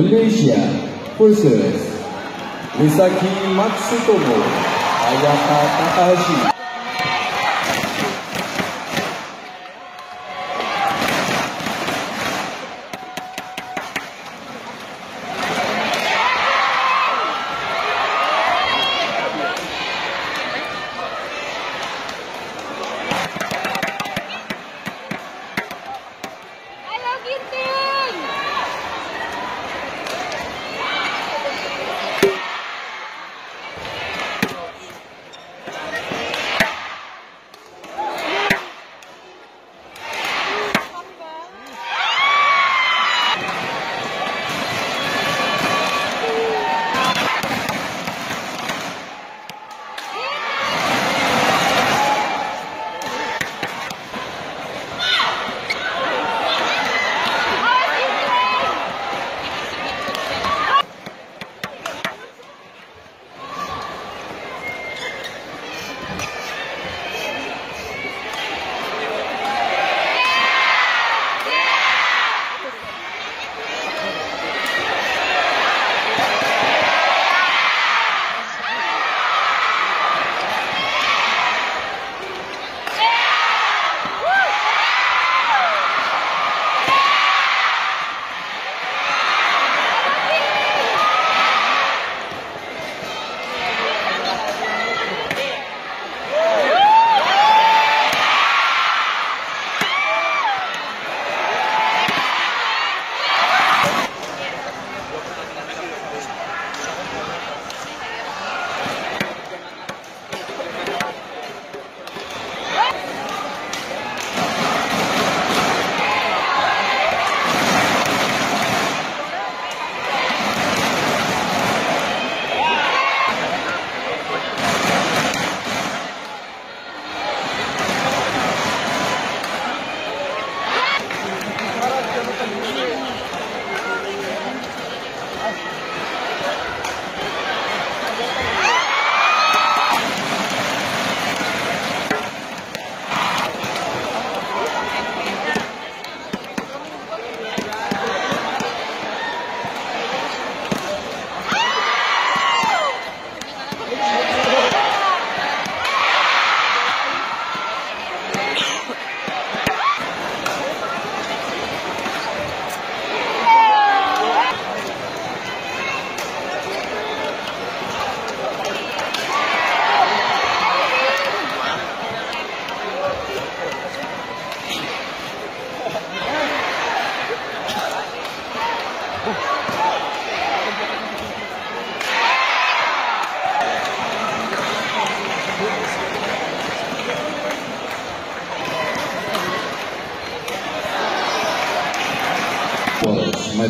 Malaysia versus Misaki Matsutomo Ayaka Takahashi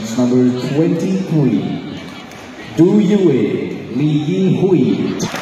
That's number 23. Du Yue, Li Yin Hui.